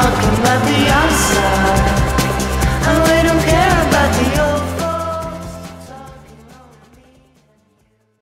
dark and let me